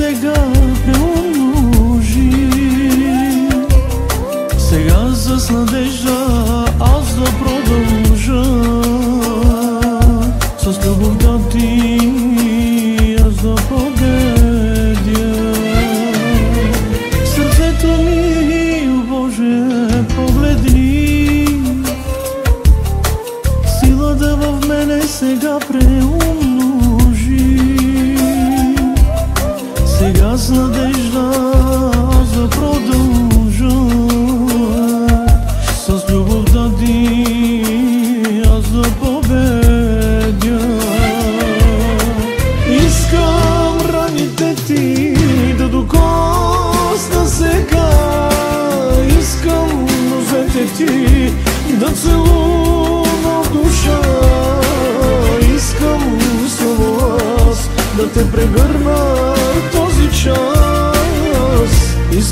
сега преумножи Сега за сладеж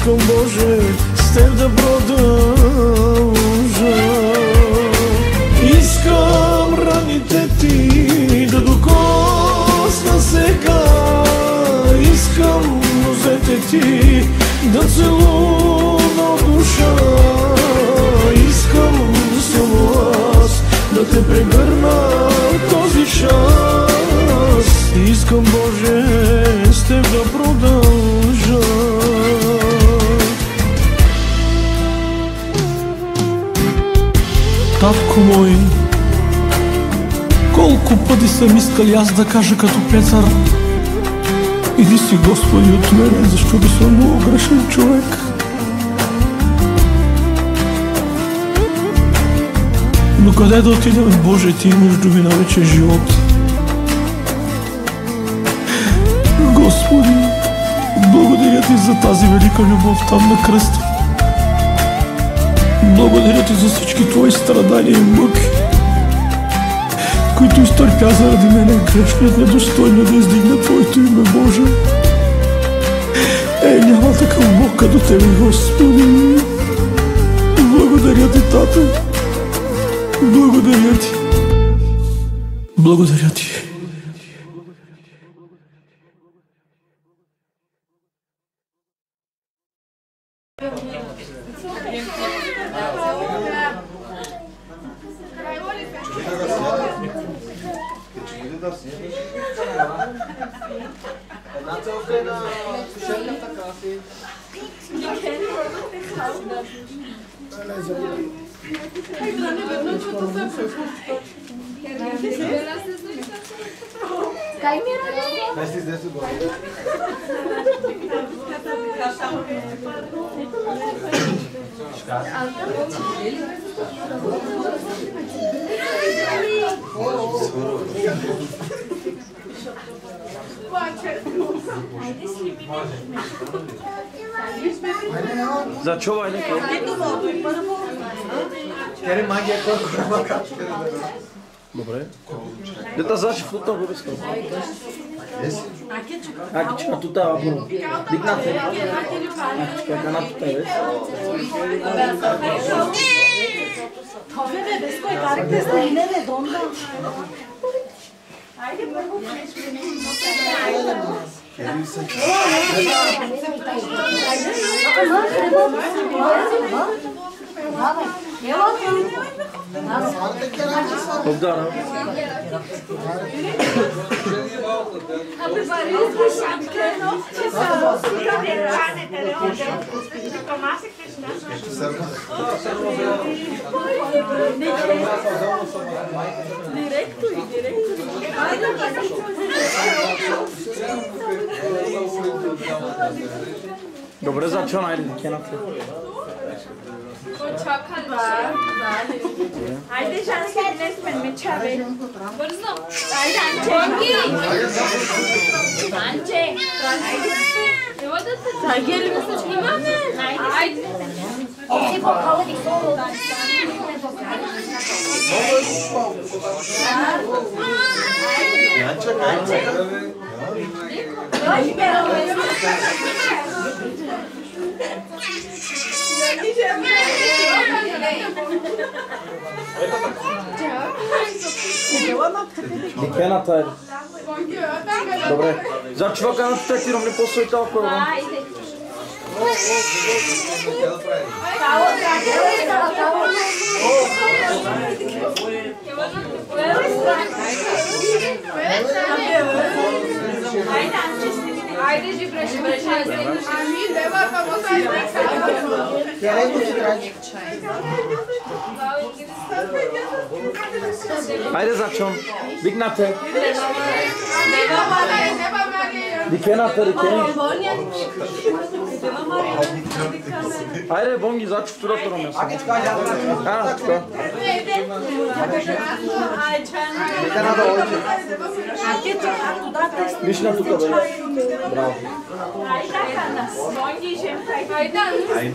Искам Боже с теб да продължа Искам раните ти да докосна сега Искам нозете ти да целуна душа. Искам само аз да те прегърна този час Искам Боже с теб да продължа Татко мой, колко пъти съм искал аз да кажа като Петър Иди си Господи от мене, защото съм много грешен човек Но къде да отидем, Боже, ти имаш думи на вечен живот. Господи, благодаря ти за тази велика любов там на кръста. Благодаря ти за всички твои страдания и мъки, които изтърпя заради мене грешният недостойно да издигна Твоето име, Боже. Е, няма такъв Бог като Тебе, Господи. Благодаря ти, Тате. Благодаря ти. Благодаря ти. Кери магия, колко мака. Добре. Дета заши в тута бъде скъпо. Аки чека тута або. Дигнате. Аки чека на тута Obdano. Aby varil tu šamkeno, že se rozsudá věřáne, tedy. To má se Krishna. Direktuj, direktuj. Dobre začal najít, kde na to. Alte Schanzkabinett mit Mitschabel. Yanacak, yanacak. Yanacak. ele solo. Дикената е. Добре. За човека на тута ти ромни по-сой толкова. Haydi Jibraş. Amin. Deva kamasaydı. Gerek bu Jibraş. Haydi Zakşon. Dik napte. Diken hafta diken. Hayır bongi zaten tutura duramıyorsun. Ha çıkar. Diken hafta olacak. Mişna tutar. Bravo. Aí tá, Cana. Bom de gêmeo pra ir. Aí tá. Aí.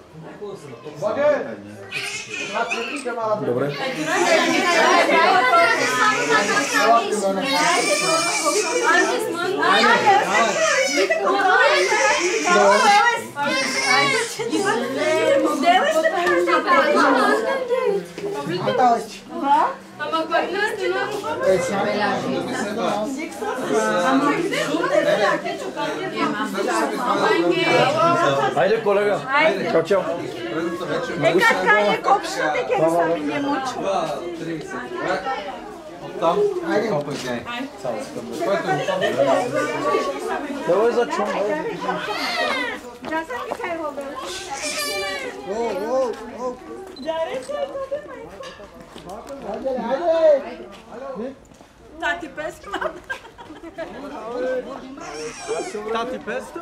Dobre. Dobre. Haide, colega. Haide. Tchau, tchau. É que a caia copsute que eles sabem de muito. Там, копы гай. Давай за чем? Да, сам не кай робил. Воу, воу, воу. Жаре, жаре, жаре. Жаре, жаре. tati pesto. Tati pesto.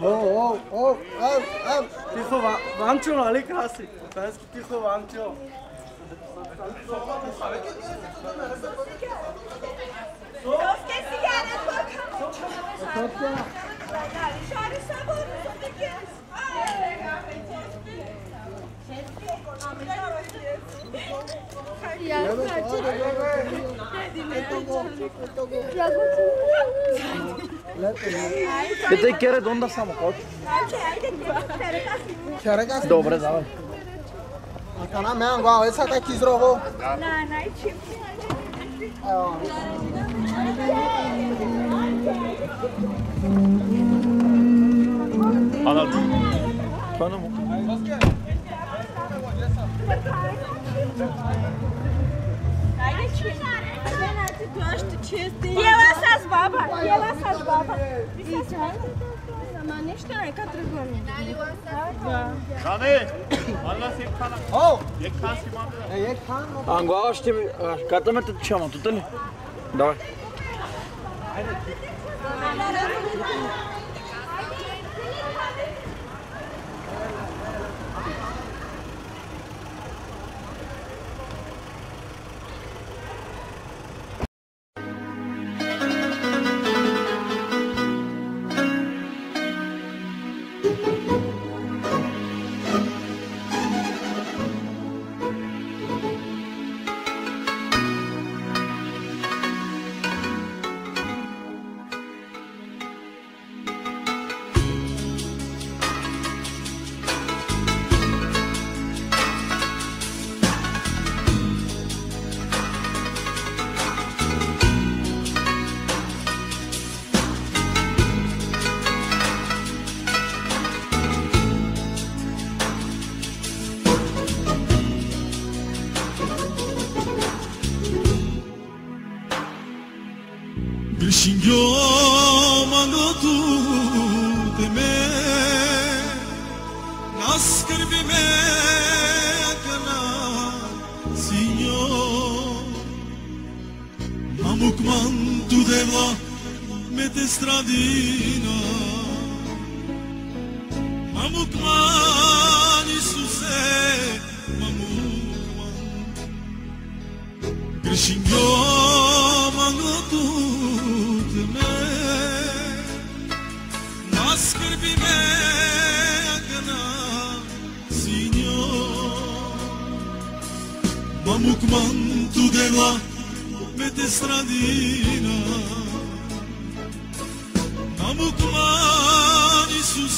Oh, oh, oh, ev, ev. Tiho, vančo, ali krasi. Pesto, tiho, vančo. Non scherzi, cara, tua Dai, dai, Te chiar de unde să mă cot? Cereca. Dobre, da. Acana mea angua, ăsta ta chizroho. Na, n-ai ce. Anal. Tanımı. Basket. Хайде, че. Ти това ще чести. Ела с баба. Ела с баба. И с баба. Ама нещо не е, като тръгваме. Дане, мала се хана. О! Ек хан си манда. Е, ек хан. Ангова ще ми катаме те чама тута ли? Давай. Хайде.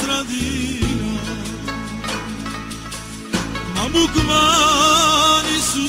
stradina mamuk bukmani su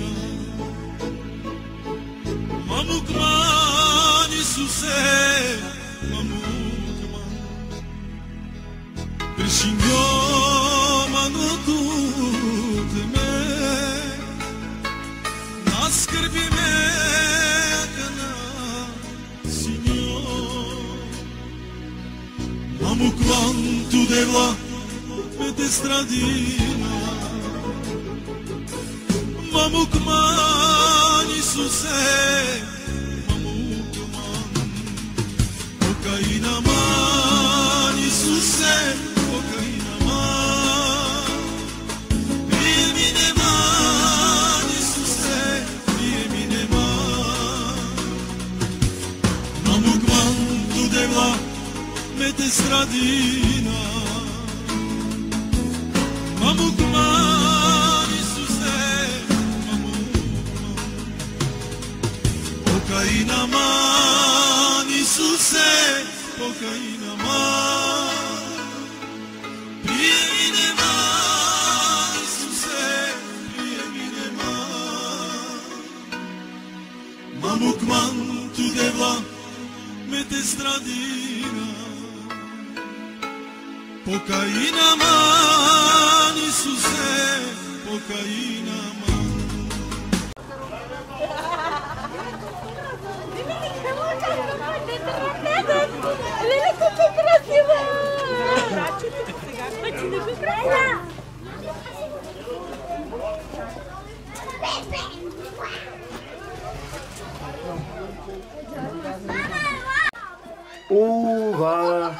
Uwa.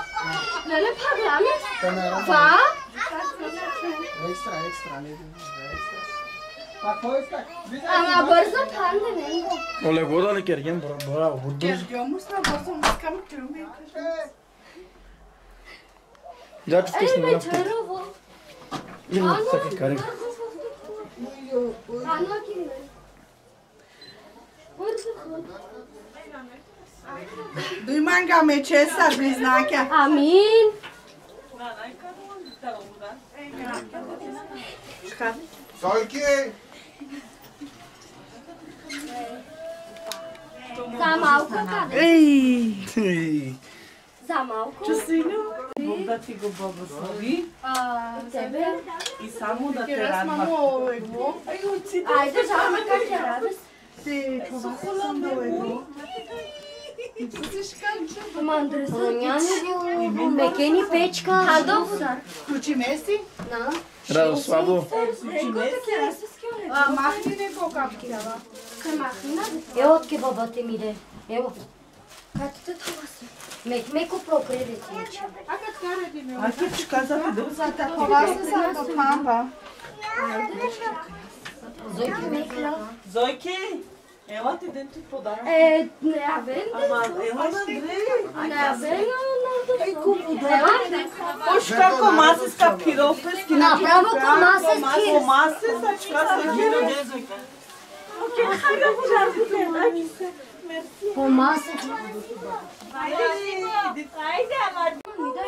Lele pagamy? Dwa? Ekstra, ekstra, nie wiem, ekstra. Ama bardzo pandy nie. Ole goda le kergen bora bora vurdu. Kergiyormuş da bazı muskam kırmıyor. Ya tutuyorsun ne yaptın? Yine sakın karın. Anla kimden? Vurdu. Duymanga me çesler biz naken. Amin. Çıkar. Solki. Zamavko kadar. Ey. Zamavko. Çısino. Бог да ти го благослови. Тебе. И само да те радва. Ајде, жама, как ја радост. Ти, това съм да лего. Мекени печка. Хадо бузар. Включи меси? Да. Радославо. Е а, махни него капки дава. Кай махни надо. Е, от ке баба те миде. Ево. Катите това си. Мек, меко прокредете. А как карате ми? А ти ще каза ми да взата. Това се са до мамба. Зойки, Зойки. Zojki, evo ti den ti podarak. Е, не абен. Ama evo na Andrej. Не абен, Ева. Пош како масиска пиропески. Направо ко масиски. Ко масиска, чка се хиро не Zojka. Po masă. Haide, amar. Da,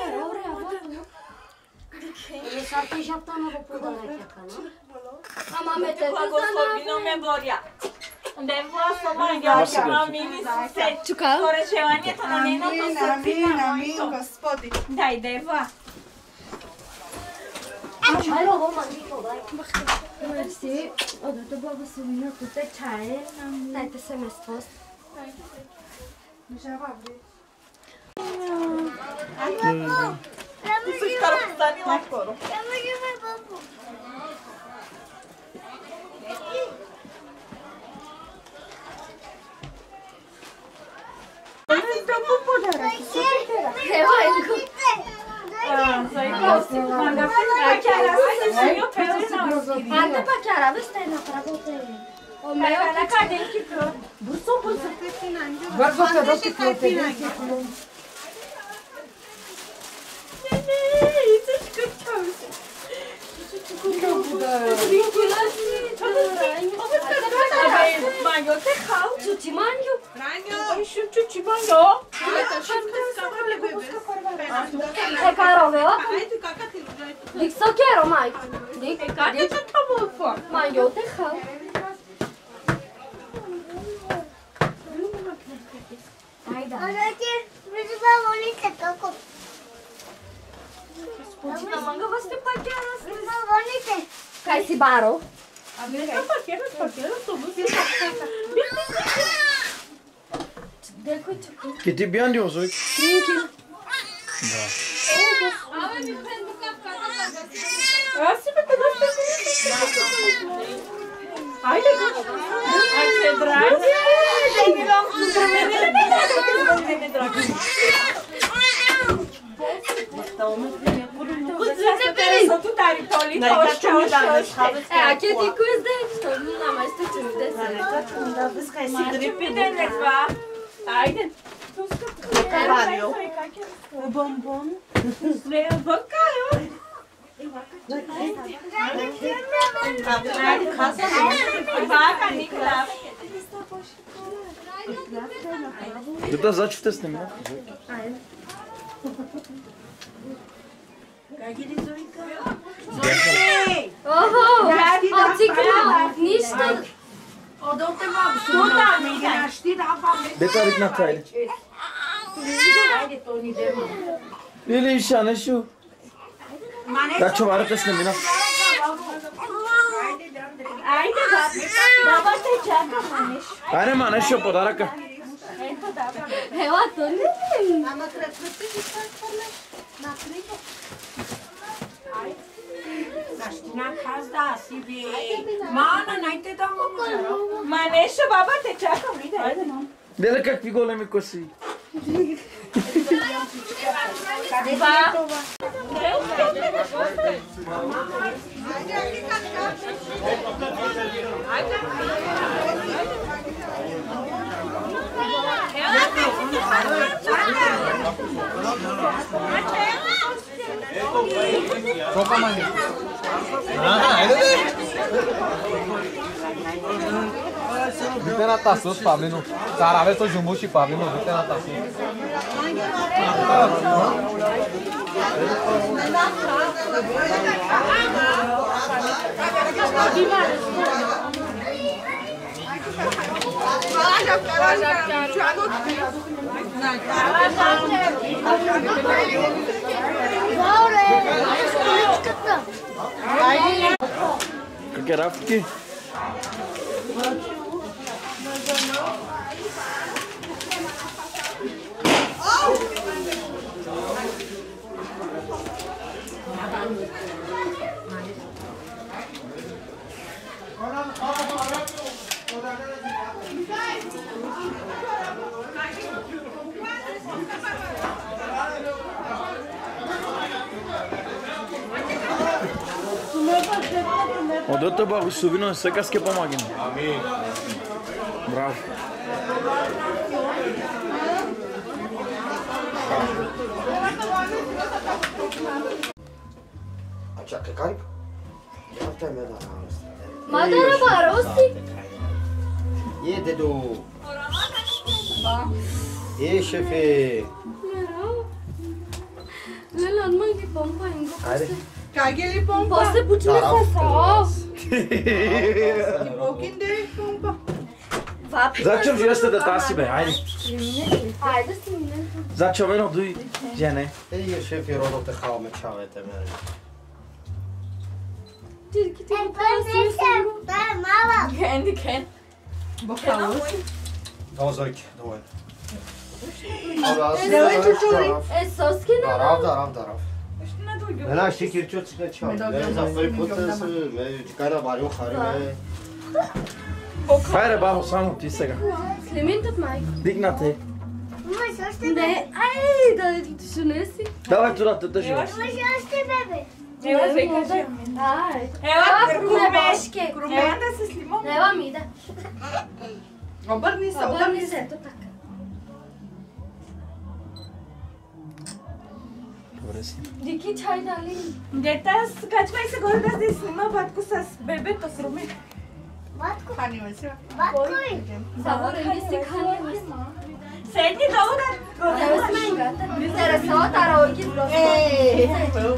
Eşarpı eşarptan bu buradan não Ama Mete kızdan Bino me gloria. De vă să mă îngeacă, amin, Iisuse. Ciuca? Corășevanie, tonanina, to să pina, eu gospodi. Dai, de vă. Mai rog, mă, mică, băi. Mersi, odată blagoslovina, tu eu čaje, dajte se eu spost. Dajte se. Žava, băi. Ajde, băi. Manga pe chiar asta se eu pe ora. Ande pa chiar, stai la pragote. O la care ki pro. Cibiyan diyor musun? Niye ki? Da. Aqui eu tenho coisa dentro, não, mas tu te me desce. Ai, Aydın. To što E, a che ti quiz de što nu am mai știu ce mi dese. Si gripi de nekva Haide Vario. Lili işane şu. Kaçı var kısmı mina. Aynen mana şu podarak. Heva tonu. Ama kırıklıkta bir parçalar. Nakriyle. Aynen. Maneșu, baba, te ceacă, uite. Dă-le că pigole micosi. Ne. Ma nešto baba te Vite na taçosa, Pablino. Saraveto Jumuchi, Pablino. Vite na taçosa. Kırk taraf ki. usubino de secas que pomagin. Amén. Bravo. А чакай, как? Я в тебе да Мада на бароси? Е, дедо. Е, шефе. Лелан, мънги помпа, инго. Как е ли помпа? После почне помпа. Dibokin değil kanka. Začom, že jste data si be, ajde. Ajde si mi. Začom, eno, duj, žene. Ej, je šef, je rodo te hao me čavete, mene. Tilki, tilki, tilki, tilki, Kendi, kendi. Bakalım. Dozak, dovoljno. Darav, darav, darav. मैं ना अच्छी खिरचो चिकन अच्छा मैं सफाई पुत्र से मैं चिकारा बारियों खा रही मैं хайде, бабо, само ти сега. Климентът, майко. Дигнате. Не, ай, да ще не си. Давай туда, да държи. Имаш ли още бебе? Ела, вика, да. Ела, крумешки. Крумята с лимон. Ела, ми да. Обърни се, обърни се. Ето така. देखिए चाय डाली देता कच पैसे कर दस दिस निमा बात को सस बेबे कसरो में बात को खाने वैसे बात को सावर है सिखाने वैसे सैनी दाऊदा तेरा सौ तारा और की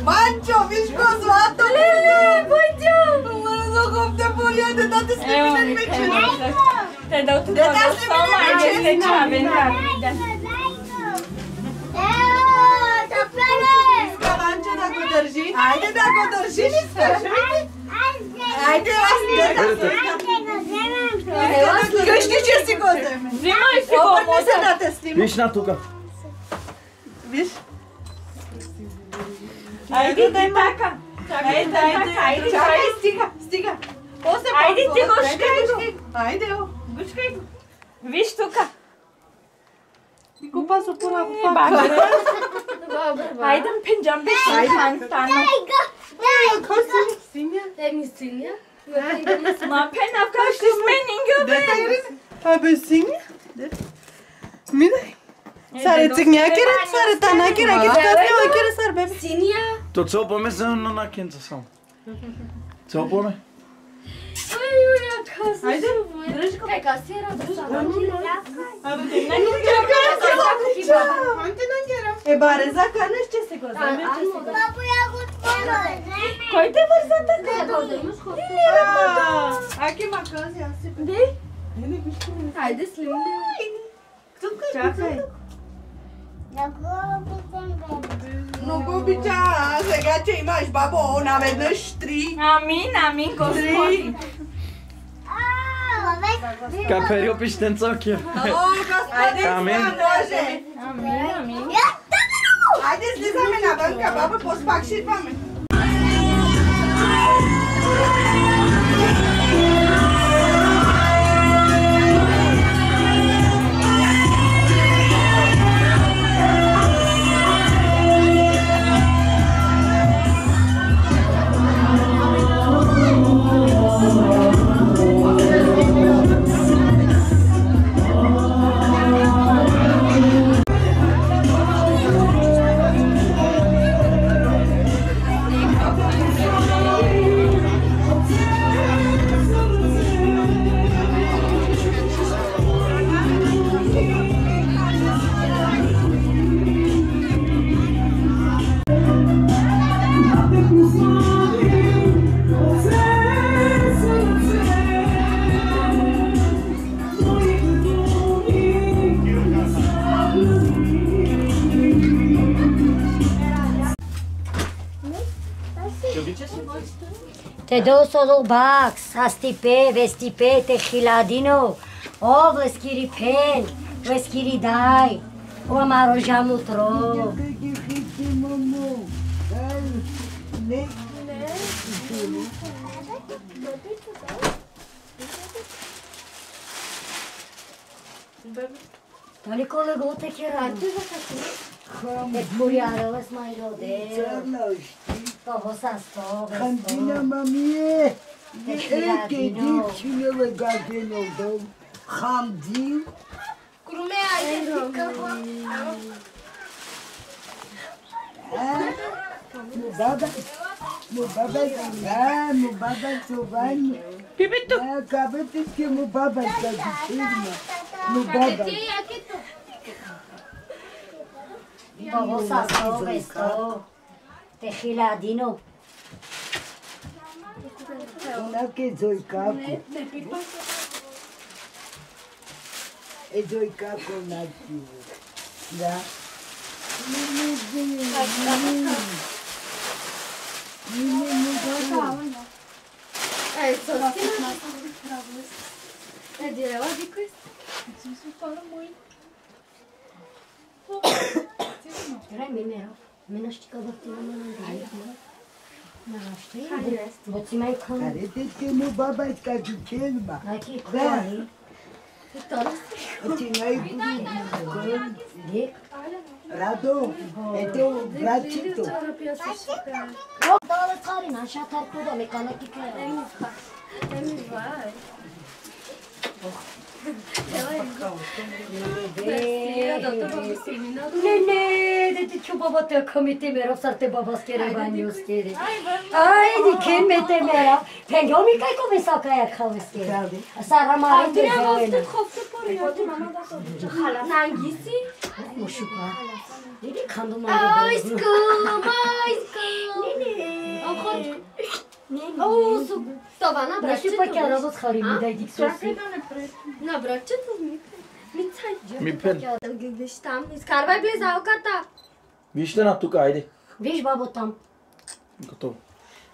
बच्चो विश्को स्वाद तो ले ले बच्चो तुम्हारा तो कब तक बोलिया तो दस मिनट में चलो Te dau tu tot sau mai este cea venit. го държи ли скажи? Айде, аз не да Кажи, че си го вземе. Взимай си го, Опърни се да те снима. Виж на тука. Виж? Айде, дай мака. Айде, айде, айде, чакай, стига, стига. Айде, ти го шкай го. Айде, о. Гучкай го. Виж тука. Ikaw pa, supura ko pa. Bago na. Ay, dan pinjam pe. Ay, man, tano. Ay, ikaw sing ya. Let me sing ya. Ma pen arkadaşlar ben İngilizce. Abi sing ya. Mine. Sare tıknya kere, sare tana kere, kere katne o kere sar bebe. Sing ya. To co pome se na na kinca sam. Co pome? acasă. Haide, dragi copii. Hai că asta era de sara. E bare za kaneš će se goza. Papu ja gut pomol. Koji te vrza te te? Ne, A ke ma kazi ja. De? Ne ne biš. Hajde slim. Kto kaj? Nu gubița, se gace imași, babo, n-aveți trei. Amin, amin, gospodin. Каперио пищенцокия. О, господи, Амин. може. Amin, amin. Хайде, слизаме навънка, баба, после пак ще идваме. те 200 зубак, састипе, вестипе, те хиладино, о, влескири пен, влескири дай, о, маро жамутро. Не, не, Дали колега от екера? А ти за какво? Mujaloves mají hodil. Toho sa stov. Kantina mamie. Eke divčinové gazenou dom. Chamdil. Krume a jezikavo. Meu baba, meu baba é lá, meu baba é sovani. Pipitu. Acabei de que meu baba é da firma. Meu baba. Aqui tu. ברור ססו וסטו, תחילה דינו. Una que soy მინერო მინაშტიკაბათიანაა მოწიმაიქონ კარედებემო ბაბაით გაჯუჩენმა აკი ყვარი ტოლსტი გეკ რადო ეთო ბრაჩიტო დოლე ხარი ნაშათარკო და მეკანაკიკა ემის ხარ ემის ვარ ნენე ჩუბობოთე კომიტე მე როსარტე ბაბას კერებანიოს კერი აი დიქენ მეტე მე რა თენგომი კაი კომე საკაი ხავეს კერი სარამარი მე რაოსტე ხოფზე პორიოდი მამა დასო ხალა ნანგისი მუშუკა დიდი ხანდომარი აი სკუმა აი Това на братчето. Нещо пък я разът хари ми дай дик соси. На братчето ми. Ми цай. Ми пен. Виж там. Изкарвай близалката. Вижте на тук, айде. Виж бабо там. Готово.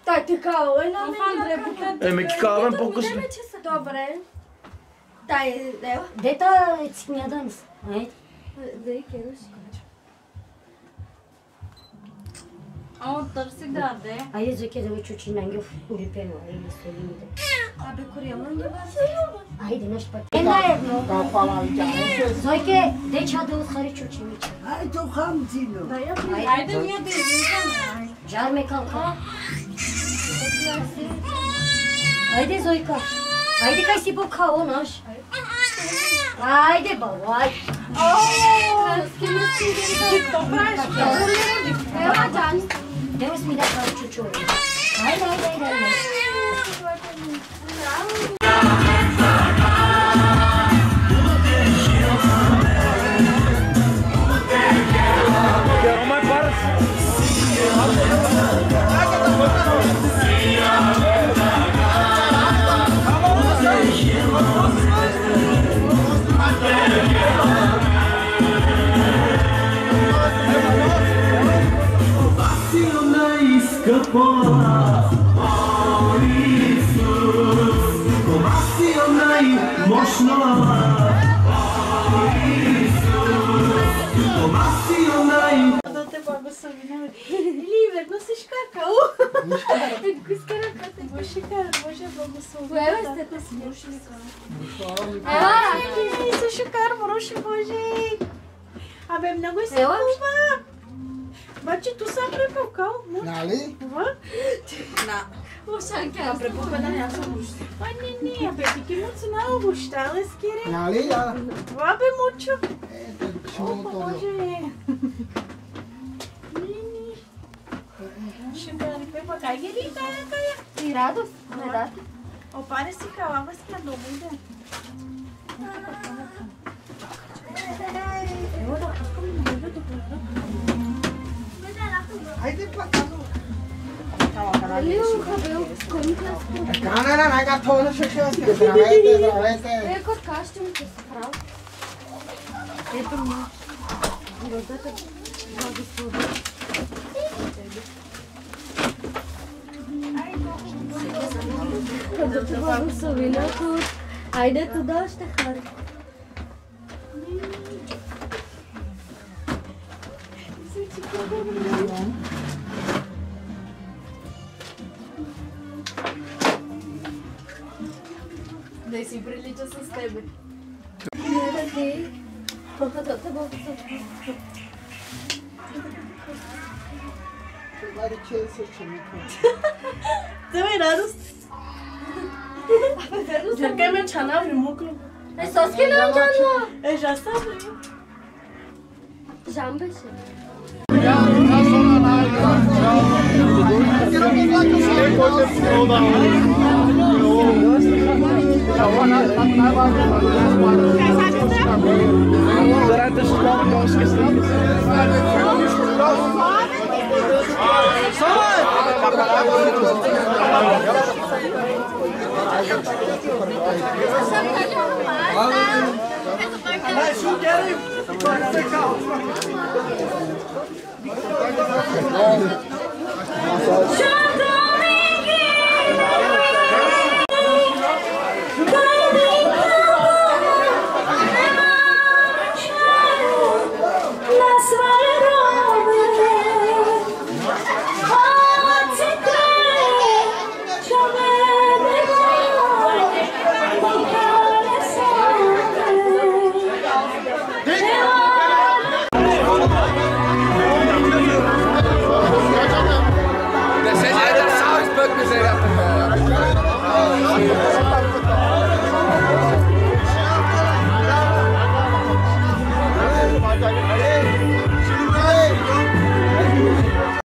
Той ти кава, една е, ми Еми, кавен по-късно. Добре. Дай, дева. Е. Дета е цикня данс. Айде. Дай, кедаш. Aiutare devo ciucci in anche pure per noi, le sue limite. Vabbè, curiamo, non devo Ay demiş bak. Ben de ayırmıyorum. Kafalar canım. Zoyke de çadığı sarı çocuğum için. Ay dokam dino. Ay da niye değil? Jarme kalka. Haydi Zoyka. Haydi kaysi bu kavun aş. Haydi baba. Oh. Kimisi gibi. Topraş. Ne var canım? Джани. Демо ми да као чучу. Ајде, ајде, ајде, ајде. Quero bola Mauricius Komasionai Moshnoa Mauricius Komasionai Liber, nu se șcarcă, u! Cu scarăcă, te voi șcară, voi și vă gustul. Voi aveți de pe smușnică. Aaa, să șcară, mă rog! mas tu sempre po kalmu. Nali? não Na. Ušan kao prepovedanja ja sam ušta. Pa ne, ne, ja beti que moc não ovu šta le skire. Nali, ja. Va be mučo. E, que šumo to. Bože. Ne, ne. Šimbrani pepa, kaj je rita, kaj je? I radost, gledati. Opare si kao, a vas kad dobude. Айде па казу. Ali o cabelo como que as Kana na naga thono shosho ske. Travete, travete. É cortaste um pessoal. É por mim. Bota joga tudo. Quando sahibi. Nerede değil? Baka da da baka Bunları köy seçimi. Değil mi Narus? Cerca me chana bir muklu. E sos ki lan canlı. E jasta. Jambe şey. Ne koyacağız? Ne oldu? não esquecer disso.